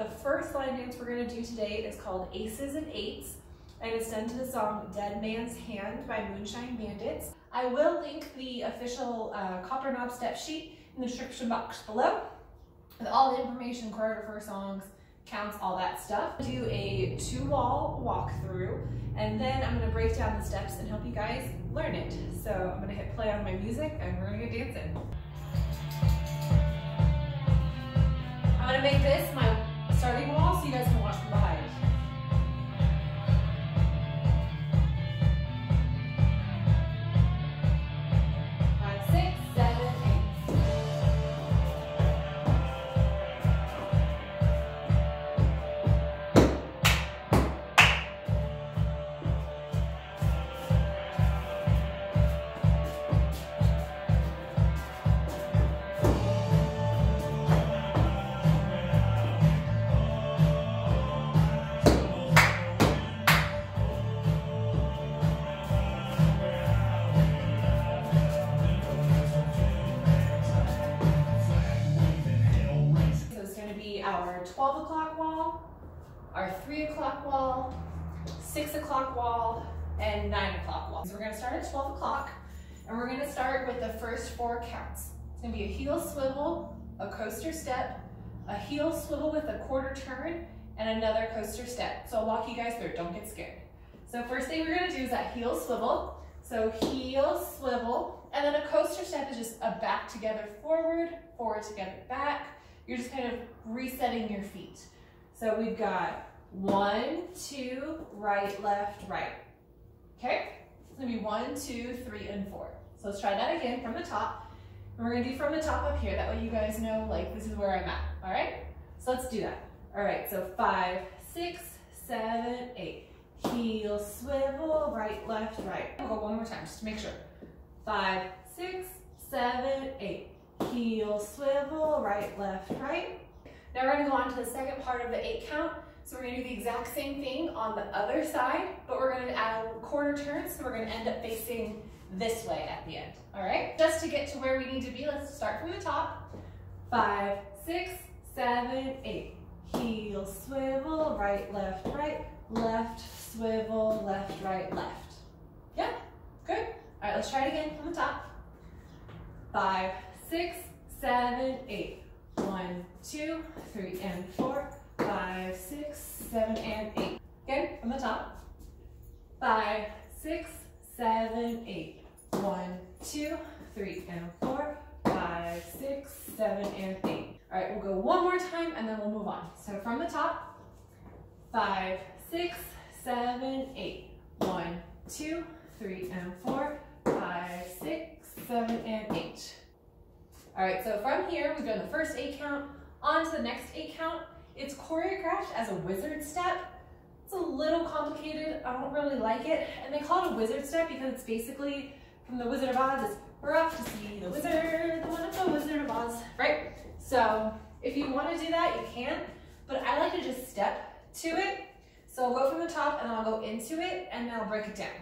The first line dance we're gonna do today is called Aces and Eights, and it's done to the song Dead Man's Hand by Moonshine Bandits. I will link the official uh, Copper Knob step sheet in the description box below with all the information, choreographer, songs, counts, all that stuff. Do a two wall walkthrough, and then I'm gonna break down the steps and help you guys learn it. So I'm gonna hit play on my music and we're gonna get dancing. I'm gonna make this my starting wall so you guys can watch from behind. Our 3 o'clock wall, 6 o'clock wall, and 9 o'clock wall. So we're going to start at 12 o'clock, and we're going to start with the first four counts. It's to be a heel swivel, a coaster step, a heel swivel with a quarter turn, and another coaster step. So I'll walk you guys through, don't get scared. So first thing we're going to do is that heel swivel. So heel swivel, and then a coaster step is just a back together forward, forward together back, you're just kind of resetting your feet. So we've got one, two, right, left, right. Okay? It's gonna be one, two, three, and four. So let's try that again from the top. And we're gonna do from the top up here. That way you guys know, like, this is where I'm at. All right? So let's do that. All right, so five, six, seven, eight. Heel, swivel, right, left, right. We'll go one more time just to make sure. Five, six, seven, eight heel, swivel, right, left, right. Now we're gonna go on to the second part of the eight count. So we're gonna do the exact same thing on the other side, but we're gonna add a quarter turn, so we're gonna end up facing this way at the end, all right? Just to get to where we need to be, let's start from the top. Five, six, seven, eight. Heel, swivel, right, left, right, left, swivel, left, right, left. Yeah, good. All right, let's try it again from the top. Five, six, seven, eight. One, two, three, and four. Five, six, seven, and eight. Again, from the top. Five, six, seven, eight. One, two, three, and four. Five, six, seven, and eight. All right, we'll go one more time and then we'll move on. So from the top, five, six, seven, eight. One, two, three, and four. Five, six, seven, and eight. All right, so from here, we've done the first eight count. On to the next eight count. It's choreographed as a wizard step. It's a little complicated. I don't really like it. And they call it a wizard step because it's basically from the Wizard of Oz. It's, we're off to see the wizard, the wonderful Wizard of Oz, right? So if you want to do that, you can. But I like to just step to it. So I'll go from the top and I'll go into it and then I'll break it down.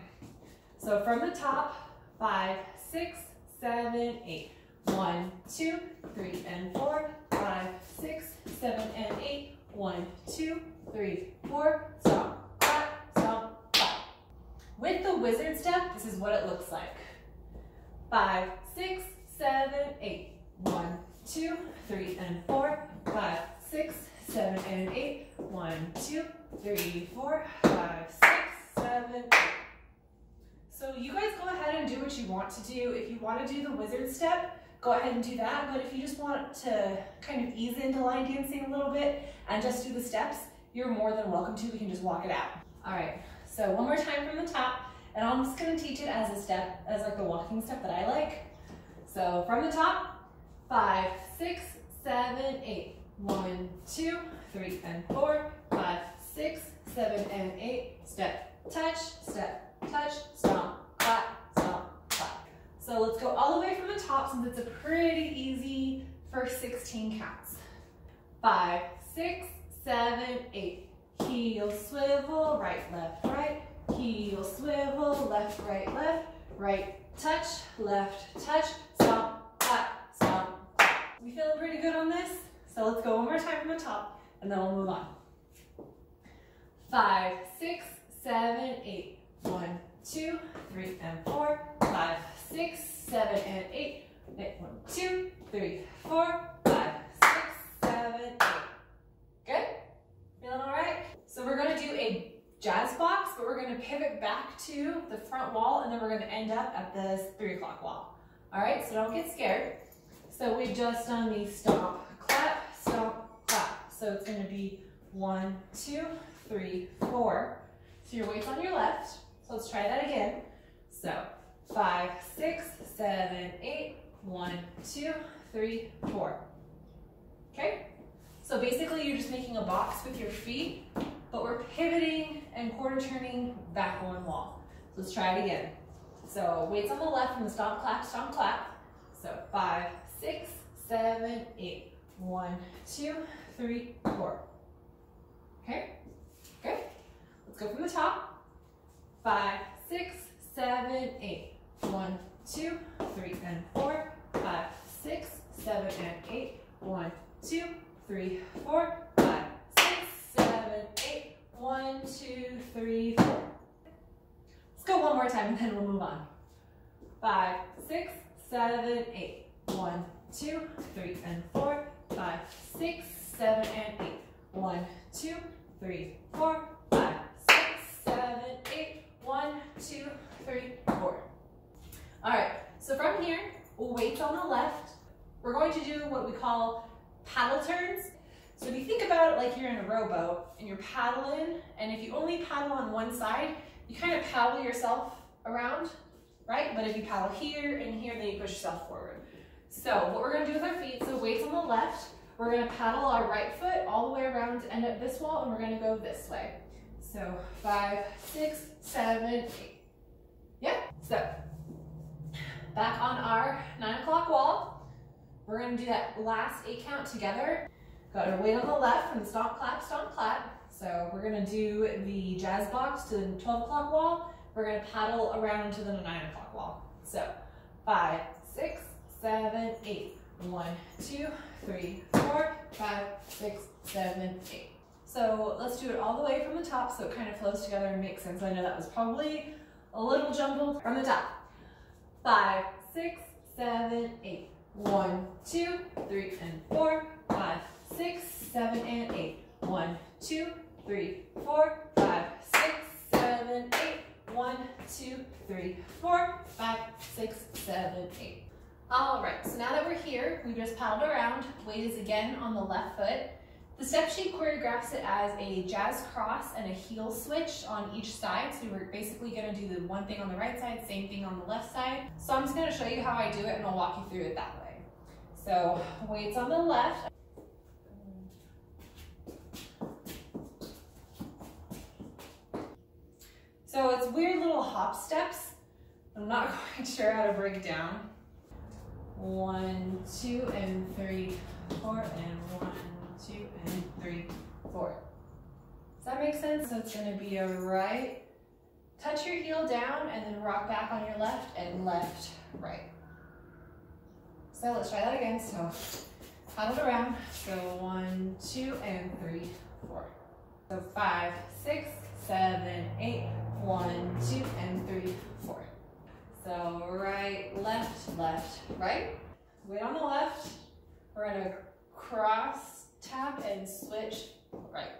So from the top, five, six, seven, eight. One, two, three, and four, five, six, seven, and eight. One, two, three, four, stomp, clap, stomp, clap. With the wizard step, this is what it looks like. Five, six, seven, eight. One, two, three, and four, five, six, seven, and eight. One, two, three, four, five, six, seven, eight. So you guys go ahead and do what you want to do. If you want to do the wizard step, go ahead and do that. But if you just want to kind of ease into line dancing a little bit and just do the steps, you're more than welcome to. We can just walk it out. All right, so one more time from the top. And I'm just gonna teach it as a step, as like the walking step that I like. So from the top, five, six, seven, eight. One, two, three, and four, five, six, seven, and eight. Step, touch, step, touch, clap. So let's go all the way from the top since it's a pretty easy first 16 counts. Five, six, seven, eight. Heel, swivel, right, left, right. Heel, swivel, left, right, left. Right, touch, left, touch, stomp, clap, stomp, clap. We feeling pretty good on this? So let's go one more time from the top. and then we'll move on. Five, six, seven, eight. One, two, three, and four. Five, six, seven, and eight. One, two, three, four, five, six, seven, eight. Good? Feeling all right? So we're gonna do a jazz box, but we're gonna pivot back to the front wall and then we're gonna end up at the three o'clock wall. All right, so don't get scared. So we've just done the stomp, clap, stomp, clap. So it's gonna be one, two, three, four. So your weight's on your left. So let's try that again. So five, six, seven, eight, one, two, three, four. Okay? So basically you're just making a box with your feet, but we're pivoting and quarter turning back one wall. Let's try it again. So weights on the left from the stomp, clap, stomp, clap. So five, six, seven, eight. One, two, three, four. Okay? Good. Let's go from the top. Five, six, seven, eight. One, two, three, and four. Five, six, seven, and eight. One, two, three, four, five, six, seven, eight. One, two, three, four. Let's go one more time and then we'll move on. Five, six, seven, eight. One, two, three, and four. Five, six, seven, and eight. One, two, three, four, five, six, seven, eight. One, two, three, four. All right, so from here, weights on the left. We're going to do what we call paddle turns. So if you think about it like you're in a rowboat and you're paddling, and if you only paddle on one side, you kind of paddle yourself around, right? But if you paddle here and here, then you push yourself forward. So what we're gonna do with our feet, so weights on the left, we're gonna paddle our right foot all the way around to end up this wall, and we're gonna go this way. So five, six, seven, eight. Yeah, so back on our nine o'clock wall, we're gonna do that last eight count together. Got our weight on the left from the stomp, clap, stomp, clap. So we're gonna do the jazz box to the 12 o'clock wall. We're gonna paddle around to the nine o'clock wall. So five, six, seven, eight. One, two, three, four, five, six, seven, eight. So let's do it all the way from the top so it kind of flows together and makes sense. I know that was probably a little jumbled from the top. Five, six, seven, eight. One, two, three, and four, five, six, seven, and eight. One, two, three, four, five, six, seven, eight. One, two, three, four, five, six, seven, eight. All right, so now that we're here, we just paddled around. Weight is again on the left foot. The step sheet choreographs it as a jazz cross and a heel switch on each side. So we're basically gonna do the one thing on the right side, same thing on the left side. So I'm just gonna show you how I do it and I'll walk you through it that way. So weights on the left. So it's weird little hop steps. I'm not quite sure how to break down. One, two, and three, four, and one, two, and three, four. Does that make sense? So it's gonna be a right, touch your heel down, and then rock back on your left, and left, right. So let's try that again. So paddle around. So one, two, and three, four. So five, six, seven, eight, one, two, and three, four. So right, left, left, right. Weight on the left. We're gonna cross, tap, and switch right.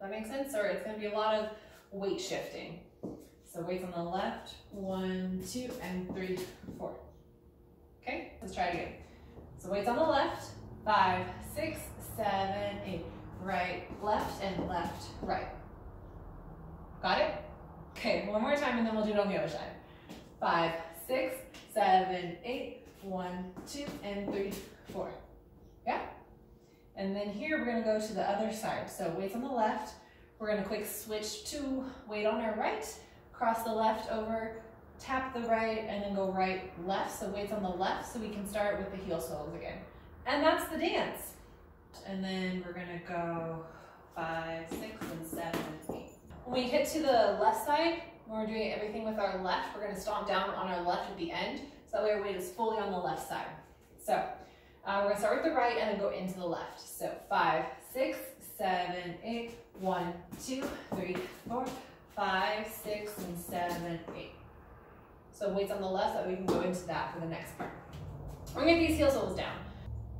That makes sense? Or it's gonna be a lot of weight shifting. So weights on the left, one, two, and three, four. Okay, let's try it again. So weights on the left, five, six, seven, eight. Right, left, and left, right. Got it? Okay, one more time and then we'll do it on the other side. Five, six, seven, eight, one, two, and three, four. Yeah? And then here we're gonna go to the other side. So weights on the left, we're gonna quick switch to weight on our right, cross the left over, tap the right, and then go right, left. So weights on the left so we can start with the heel soles again. And that's the dance. And then we're gonna go five, six, and seven, eight. When we hit to the left side, when we're doing everything with our left, we're gonna stomp down on our left at the end. So that way our weight is fully on the left side. So uh, we're gonna start with the right and then go into the left. So five, six, seven, eight. One, two, three, four, five, six, and seven, eight. So weights on the left that we can go into that for the next part. We're gonna get these heel soles down.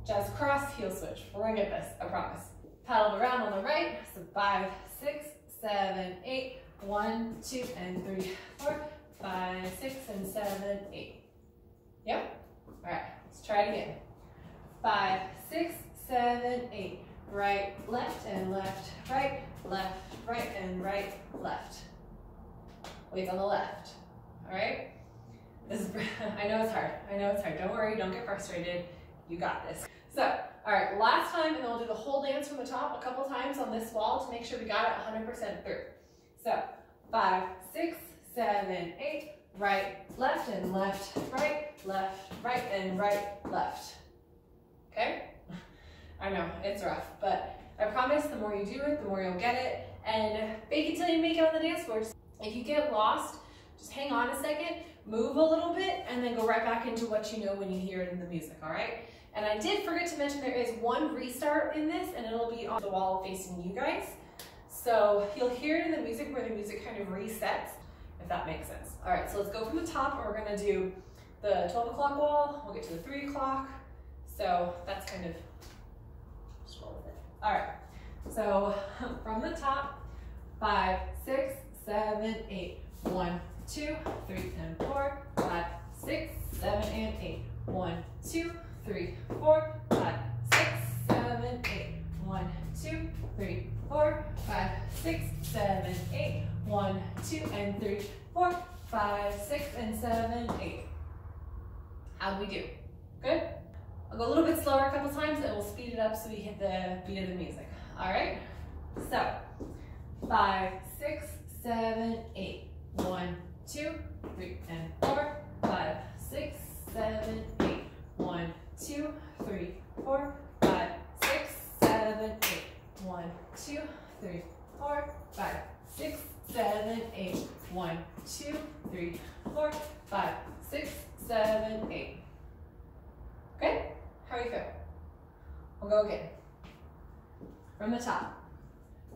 Just cross, heel switch. We're gonna get this, I promise. Paddled around on the right, so five, six, seven, eight. One, two, and three, four, five, six, and seven, eight. Yep? All right, let's try it again. Five, six, seven, eight. Right, left, and left, right, left, right, and right, left. Weights on the left. All right? This is, I know it's hard. I know it's hard. Don't worry, don't get frustrated. You got this. So, all right, last time, and then we'll do the whole dance from the top a couple times on this wall to make sure we got it 100% through. So, five, six, seven, eight, right, left, and left, right, left, right, and right, left. I know, it's rough, but I promise the more you do it, the more you'll get it, and fake it till you make it on the dance floor. If you get lost, just hang on a second, move a little bit, and then go right back into what you know when you hear it in the music, all right? And I did forget to mention there is one restart in this, and it'll be on the wall facing you guys. So you'll hear it in the music where the music kind of resets, if that makes sense. All right, so let's go from the top, and we're gonna do the 12 o'clock wall, we'll get to the three o'clock. So that's kind of, just roll with it. All right, so from the top, five, six, seven, eight. One, two, three, and four, five, six, seven, and eight. One, two, three, four, five, six, seven, eight. One, two, three, four, five, six, seven, eight. One, two, and three, four, five, six, and seven, eight. How'd we do? Good? I'll go a little bit slower a couple times and we'll speed it up so we hit the beat of the music. All right? So, five, six, seven, eight. One, two, three, and four, five, six, seven, eight. One, two, three, four, five, six, seven, eight. One, two, three, four, five, six, seven, eight. One, two, three, four, five, six, seven, eight. Good? How do you feel? We'll go again. From the top.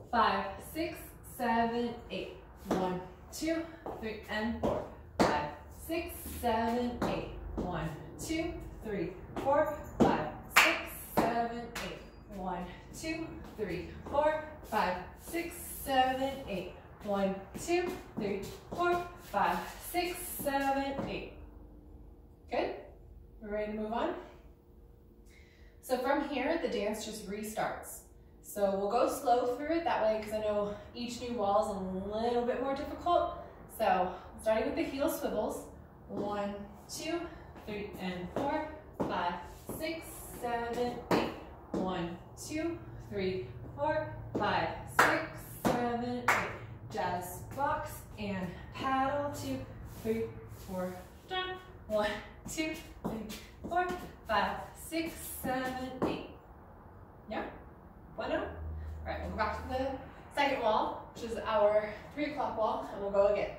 Five, six, seven, eight. One, two, three, and four. Five, six, seven, eight. One, two, three, four, five, six, seven, eight. One, two, three, four, five, six, seven, eight. One, two, three, four, five, six, seven, eight. Good? We're ready to move on? So from here, the dance just restarts. So we'll go slow through it that way because I know each new wall is a little bit more difficult. So starting with the heel swivels. One, two, three, and four, five, six, seven, eight. One, two, three, four, five, six, seven, eight. Box and paddle. Two, three, four, done. One, two, three, four, five, six, seven, eight. Yeah? One oh? out? All right, we'll go back to the second wall, which is our three o'clock wall, and we'll go again.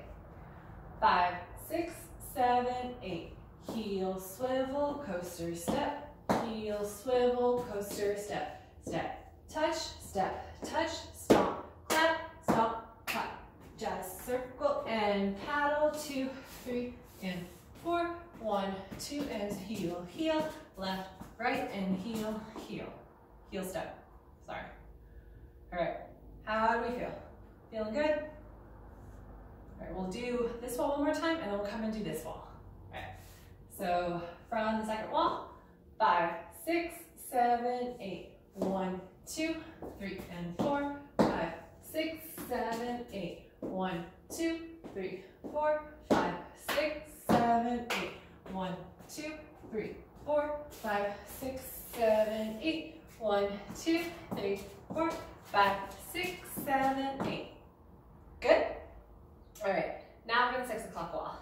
Five, six, seven, eight. Heel, swivel, coaster, step. Heel, swivel, coaster, step. Step, touch, step, touch, stomp, clap, stomp, clap. Just circle and paddle. Two, three, and four. One, two, and heel, heel, left, right, and heel, heel. Heel step. Sorry. All right, how do we feel? Feeling good? All right, we'll do this wall one more time and then we'll come and do this wall. All right, so from the second wall, five, six, seven, eight. One, two, three, and four, five, six, seven, eight. One, two, three, four, five, six, seven, eight. One, two, three, four, five, six, seven, eight. One, two, three, four, five, six, seven, eight. Good? All right, now for the six o'clock wall.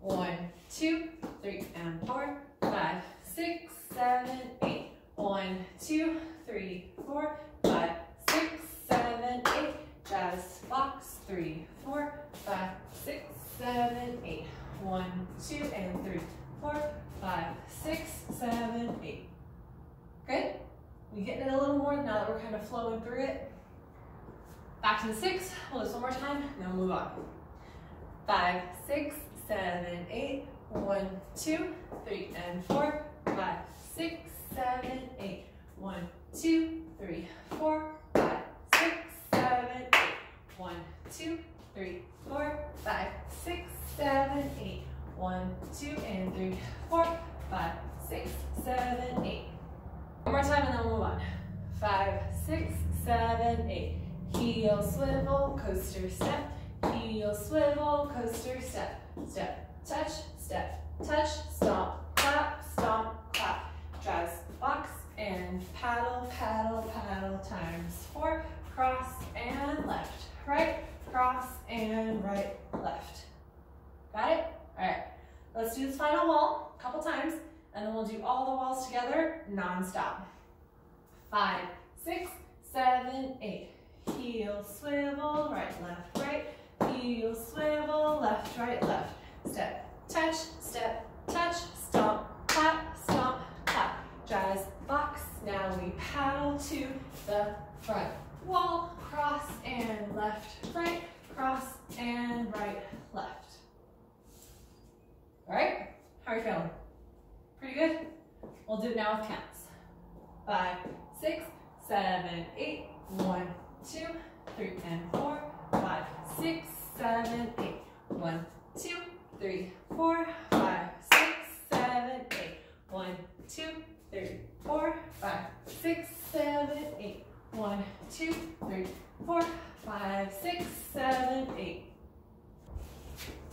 One, two, three, and four, five, six, seven, eight. One, two, three, four, five, six, seven, eight. Just box, three, four, five, six, seven, eight. One, two, and three, four, five, six, seven, eight. Good? We getting it a little more now that we're kind of flowing through it. Back to the six. We'll this one more time, we'll move on. Five, six, seven, eight. One, two, three, and four. Five, six, seven, eight. One, two, three, four, five, six, seven, eight. One, two, three, four, five, six, seven, eight. One, two, and three, four, five, six, seven, eight. One more time and then we'll move on. Five, six, seven, eight. Heel, swivel, coaster, step. Heel, swivel, coaster, step. Step, touch, step, touch, stomp, clap, stomp, clap. Drives, box, and paddle, paddle, paddle times four. Cross and left, right, cross and right, left. Got it? All right, let's do this final wall a couple times, and then we'll do all the walls together non-stop. Five, six, seven, eight. Heel, swivel, right, left, right. Heel, swivel, left, right, left. Step, touch, step, touch, stomp, clap, stomp, clap. Jazz, box. Now we paddle to the front wall. Cross and left, right, cross and right, left. All right, how are you feeling? Pretty good? We'll do it now with counts. Five, six, seven, eight. One, two, three, and four. Five, six, seven, eight. One, two, three, four, five, six, seven, eight. One, two, three, four, five, six, seven, eight. One, two, three, four, five, six, seven, eight.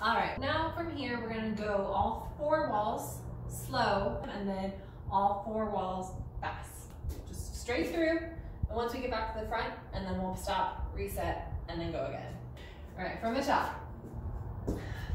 All right, now from here, we're gonna go all four walls slow and then all four walls fast. Just straight through. And once we get back to the front, and then we'll stop, reset, and then go again. All right, from the top.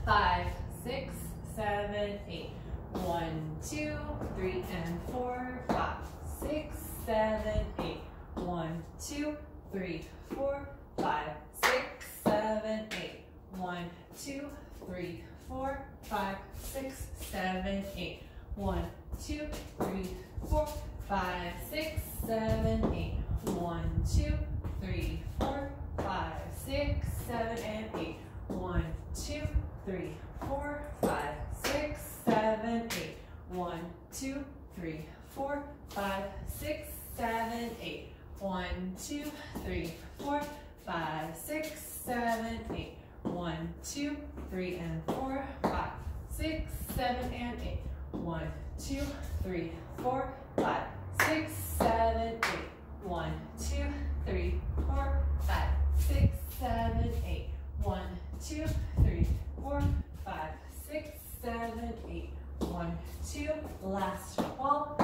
Five, six, seven, eight. One, two, three, and four, five, six, seven, eight. One, two, three, four, five, six, seven, eight. One, two, three, four, five, six, seven, eight. One, two, three, four, five, six, seven, eight. One, two, three, four, five, six, seven, and eight. One, two, three, four, five, six, seven, eight. One, two, three, four, five, six, seven, eight. One, two, three, four, five, six, seven, eight. One, two, three, and four, five, six, seven, and eight. One, two, three, four, five, six, seven, eight. One, two, three, four, five, six, seven, eight. One, two, three, four, five, six, seven, eight. One, two, last wall,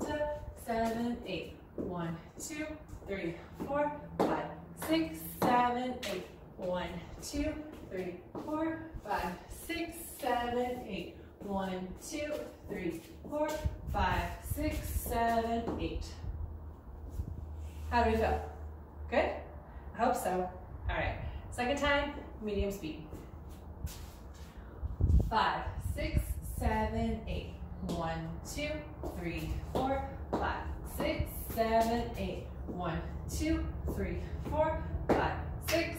step, seven, eight. One, two, three, four, five, six, seven, eight. One, two, three, four, five, six, seven, eight. One, two, three, four, five, six, seven, eight. How do we feel? Good? I hope so. All right, second time, medium speed. Five, six, seven, eight. One, two, three, four, five, six, seven, eight. One, two, three, four, five, six,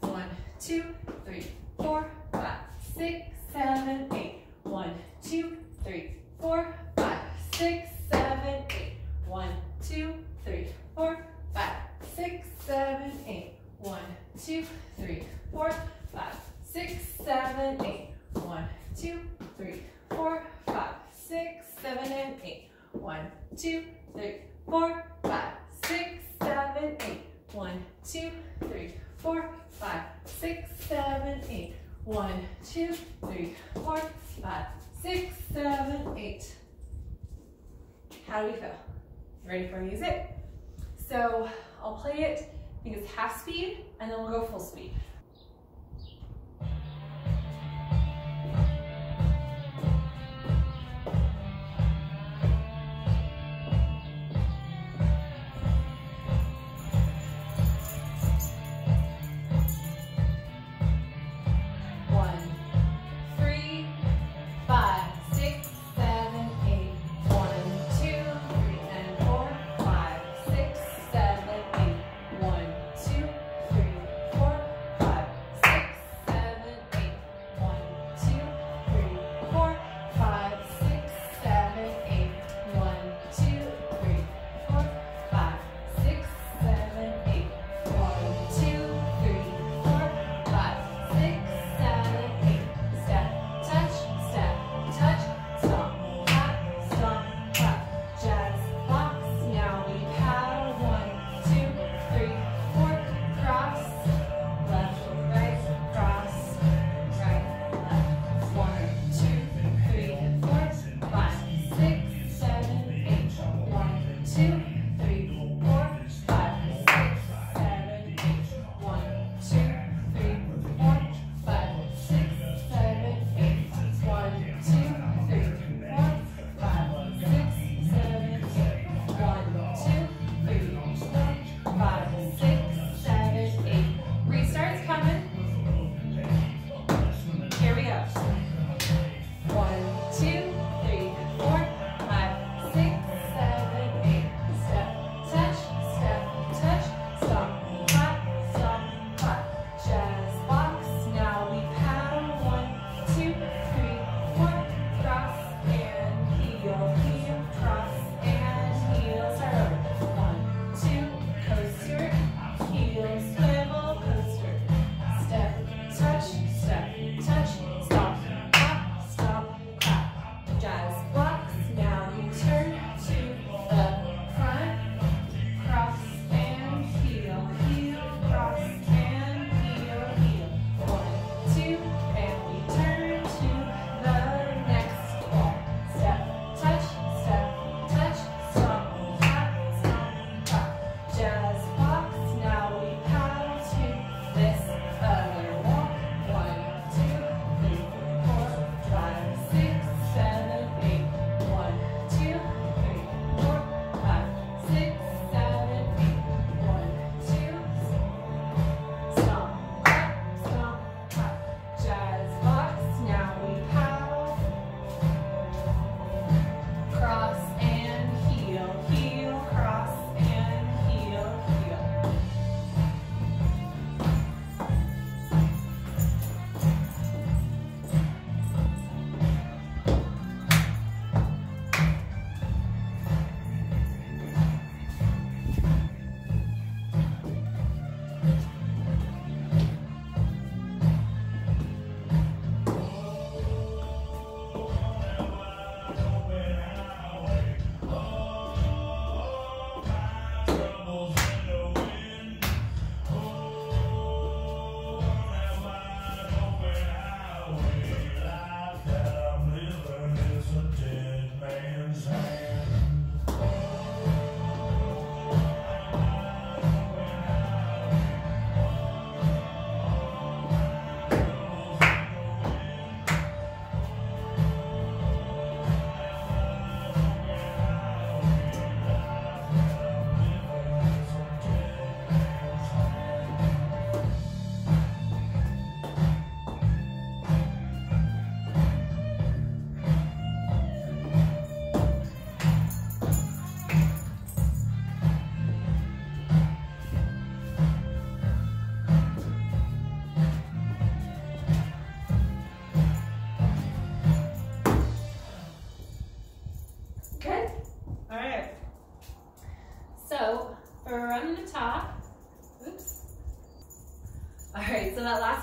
One, two, three, four, five, six, seven, eight. One, two, three, four, five, six, seven, eight. One, two, three, four, five, six, seven, eight. One, two, three, four, five, six, seven, eight. One, two, three, four, five, six, seven, and eight. One, two, three, four, five, six, seven, eight. One, two, three, four, five, six, seven, eight. One, two, three, four, five, six, seven, eight. How do we feel? Ready for music? So I'll play it, I think it's half speed, and then we'll go full speed.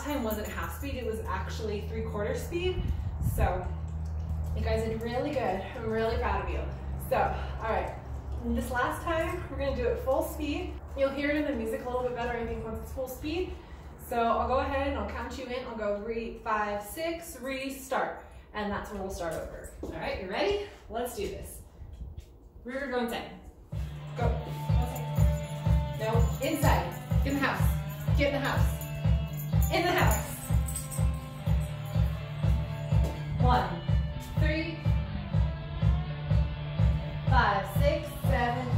Time wasn't half speed, it was actually three quarter speed. So you guys did really good. I'm really proud of you. So, all right, this last time, we're gonna do it full speed. You'll hear it in the music a little bit better, I think, once it's full speed. So I'll go ahead and I'll count you in. I'll go three, five, six, restart. And that's when we'll start over. All right, you ready? Let's do this. Rear going 10. Go. No, inside. In the house. Get in the house. In the house. One, three, five, six, seven,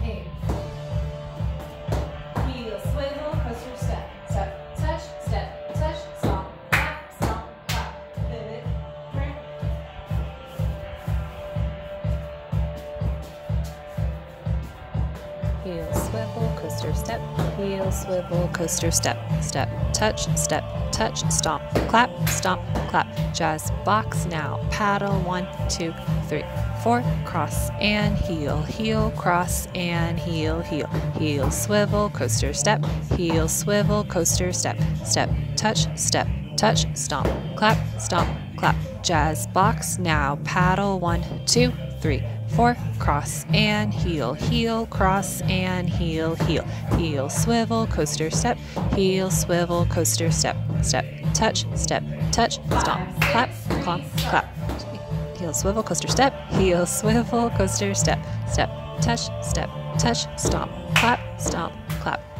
heel swivel coaster step step touch step touch stomp clap stomp clap. Jazz box now. Paddle one two three four. Cross and heel heel cross and heel heel. Heel swivel coaster step. Heel swivel coaster step step. Touch step touch stomp clap stomp clap. Jazz box now. Paddle one two three four cross and heel heel cross and heel heel. Heel swivel coaster step. Heel swivel coaster step. Step touch step touch stomp. Clap clomp clap. Heel swivel coaster step. Heel swivel coaster step. Step touch step touch stomp. Clap stomp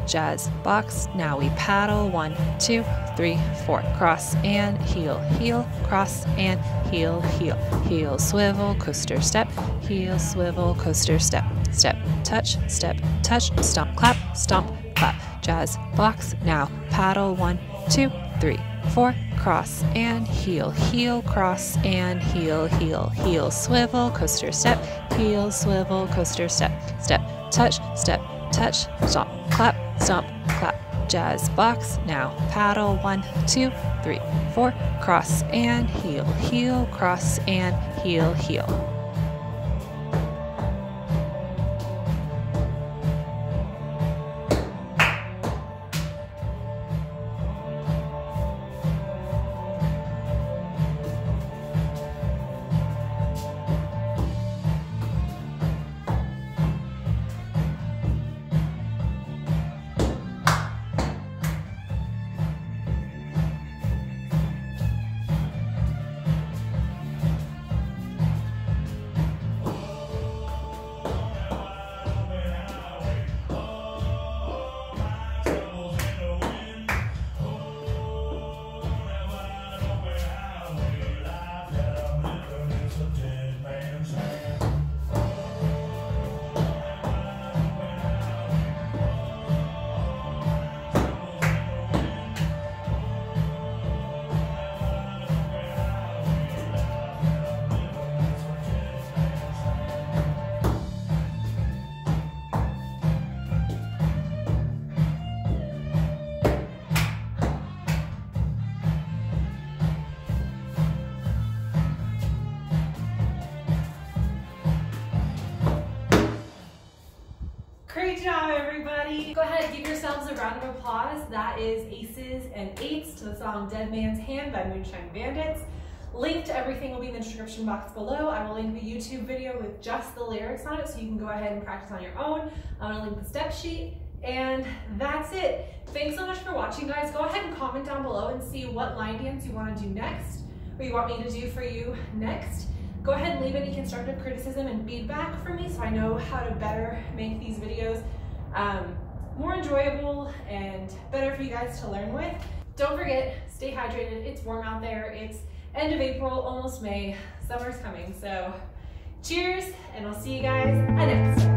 jazz box. Now we paddle. One two three four. Cross and heel heel cross and heel heel. Heel swivel coaster step. Heel swivel coaster step. Step touch step touch. Stomp clap stomp clap. Jazz box. Now paddle. One two three four. Cross and heel heel cross and heel heel. Heel swivel coaster step. Heel swivel coaster step. Step touch step touch stomp clap stomp clap jazz box now paddle one two three four cross and heel heel cross and heel heel That is Aces and Eights to the song Dead Man's Hand by Moonshine Bandits. Link to everything will be in the description box below. I will link the YouTube video with just the lyrics on it so you can go ahead and practice on your own. I'm gonna link the step sheet and that's it. Thanks so much for watching, guys. Go ahead and comment down below and see what line dance you wanna do next or you want me to do for you next. Go ahead and leave any constructive criticism and feedback for me so I know how to better make these videos um, more enjoyable and better for you guys to learn with. Don't forget, stay hydrated. It's warm out there. It's end of April, almost May. Summer's coming. So cheers, and I'll see you guys next.